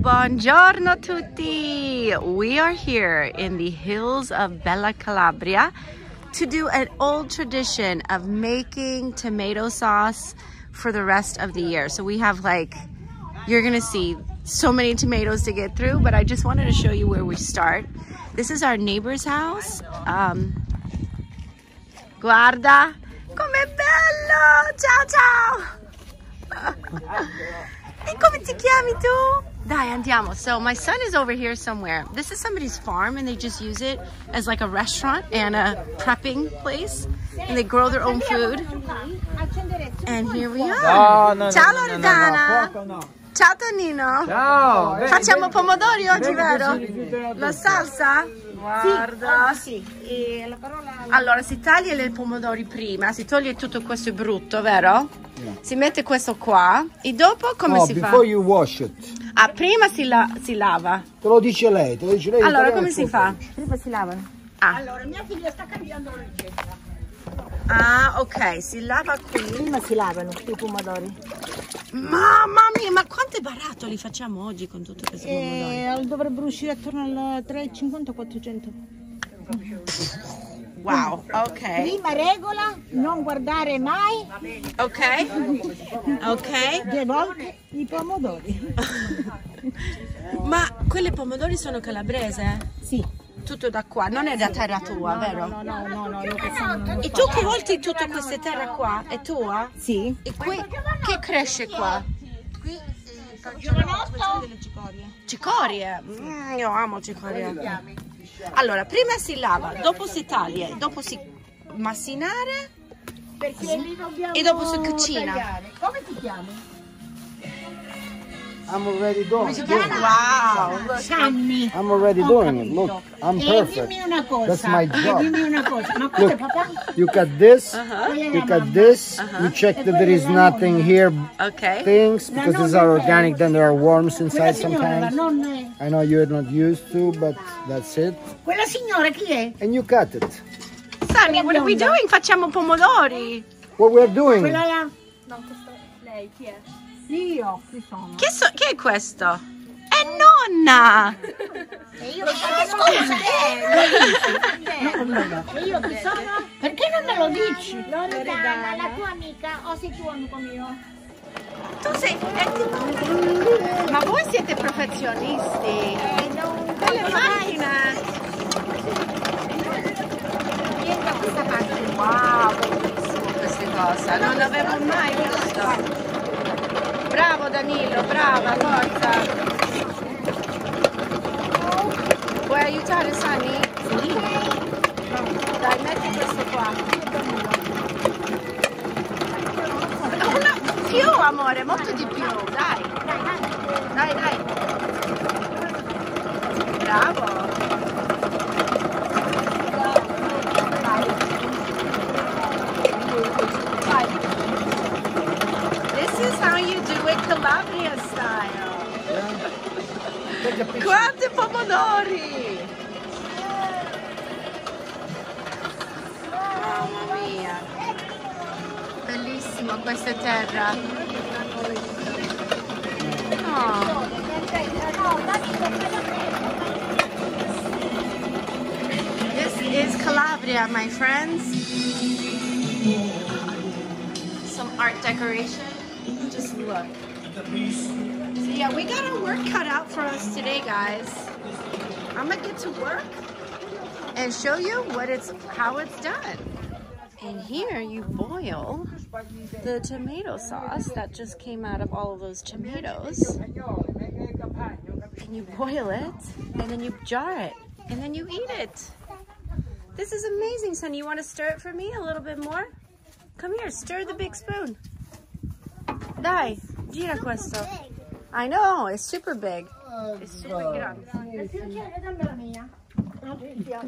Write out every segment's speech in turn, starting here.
Buongiorno tutti! We are here in the hills of Bella Calabria to do an old tradition of making tomato sauce for the rest of the year. So we have like, you're gonna see so many tomatoes to get through, but I just wanted to show you where we start. This is our neighbor's house. Um, guarda, com'è bello! Ciao ciao! e come ti chiami tu? Dai, andiamo. So my son is over here somewhere. This is somebody's farm and they just use it as like a restaurant and a prepping place. And they grow their own food. And here we are. No, no, Ciao no, Loredana. Ciao Tonino. Ciao. Eh. Facciamo pomodori oggi, vero? che si rifiuta La salsa? Guarda. Sì, e la parola Allora, si taglia i pomodori prima, si toglie tutto questo brutto, vero? Si mette questo qua e dopo come No, si fa? before you wash it. Ah, prima si, la- si lava. Te lo dice lei, te lo dice lei. Allora, come si fa? prima si lavano. Ah, Allora, mia figlia sta cambiando la ricetta. Ah, ok, si lava qui. Prima si lavano i pomodori. Mamma mia, ma quante barattoli facciamo oggi con tutti questi pomodori? E dovrebbero uscire attorno al 350-400. Wow, ok, Prima regola, non guardare mai ok, ok. due volte i pomodori. Ma quelle pomodori sono calabrese? Sì. Tutto da qua, non è da terra tua, vero? No, no, no, no, che lo E tu colti tutta questa terra qua? È tua? Sì. E qui che cresce qua? Qui eh, delle cicorie. Cicorie? Mm, io amo cicorie. Allora, prima si lava, dopo si taglia, dopo si massinare Perché li dobbiamo e dopo si cucina. tagliare. Come ti chiami? I'm already doing it. Wow! Sammy. I'm already doing it. Look, I'm E perfect. cosa. That's my job. Dimmi una cosa. Ma questo è papà? You cut this, Uh-huh. you cut this, uh-huh. you check that there is nothing here, Ok. things, because these are organic, then there are worms inside sometimes. I know you're not used to, but that's it. Quella signora chi è? And you cut it. Sunny, what are we doing? Facciamo pomodori. What we're doing, Quella là? No, questa lei chi è? Io, chi sono? Che, so- che è questo? È nonna! E io scusa, eh, E io chi sono? Perché non me lo dici? Loredana, la tua amica o sei tu amico mio? Tu sei... tipo- Ma voi siete professionisti. Quelle macchine. Vieni da questa parte. Wow, bellissimo queste cose. Non l'avevo mai visto. Bravo Danilo, brava, forza. Vuoi aiutare Sunny? Sì. Dai, metti questo qua. Una, più amore, molto di più. Dai, Calabria style. Quanti pomodori! Mamma mia! Bellissimo questa terra. Oh. This is Calabria, my friends. Some art decoration. Just look. So yeah, we got our work cut out for us today, guys. I'm gonna get to work and show you what it's how it's done. And here you boil the tomato sauce that just came out of all of those tomatoes. And you boil it and then you jar it and then you eat it. This is amazing, son. You want to stir it for me a little bit more? Come here, stir the big spoon. Dai, gira questo. I know, it's super big. It's super grande. Dammi la mia.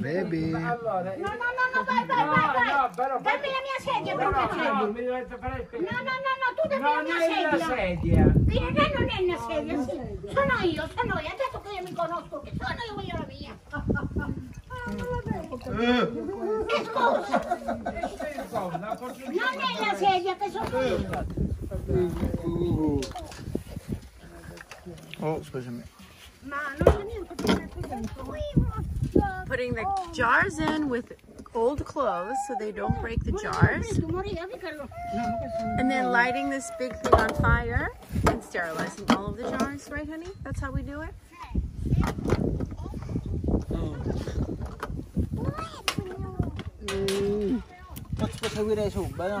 baby. No, no, no, no, vai, vai, vai, vai. Dammi la mia sedia per piacere. mi dovete fare No, no, no, no, tu dammi la Non mia è sedia. sedia. In realtà non è una sedia, sì. Sono io, sono io. Adesso che io mi conosco, che sono io, voglio la mia. Eh, scusa, non è la sedia che sono io. Oh, scusami. Putting the jars in with old clothes so they don't break the jars. And then lighting this big thing on fire and sterilizing all of the jars, right honey? That's how we do it? Posso proseguire subito?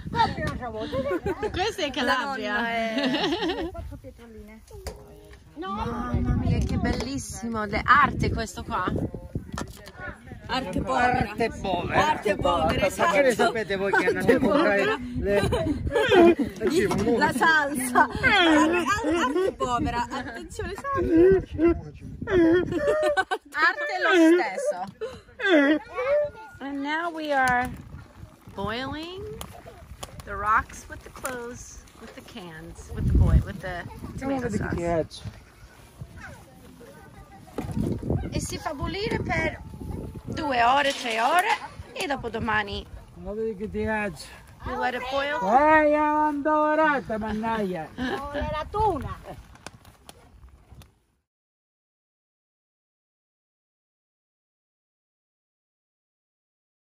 Questa è Calabria. Quattro pietroline. Mamma mia, che bellissimo. Le arte questo qua. Arte povera. Arte povera. Arte povera, Ma che ne sapete voi che andate a comprare le... La salsa. Arte povera. Attenzione, Arte lo stesso. And now we are boiling the rocks with the clothes, with the cans, with the boil, with the tomato sauce. E si fa bollire per due ore, tre ore e dopo domani Non vedi che ti cazzo? you let it boil. Eh, io andavo orata, mannaia. No, la tuna.